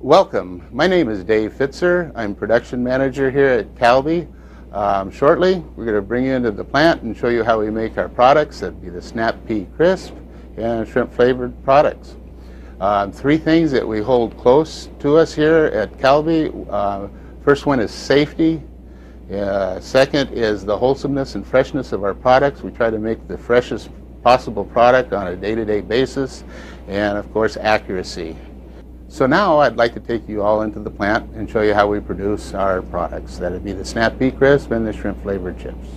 Welcome. My name is Dave Fitzer. I'm production manager here at Calbee. Um, shortly, we're going to bring you into the plant and show you how we make our products. That'd be the Snap Pea Crisp and shrimp flavored products. Um, three things that we hold close to us here at Calbee. Uh, first one is safety. Uh, second is the wholesomeness and freshness of our products. We try to make the freshest possible product on a day-to-day -day basis. And of course, accuracy. So now I'd like to take you all into the plant and show you how we produce our products. That'd be the Snap Pea Crisp and the shrimp flavored chips.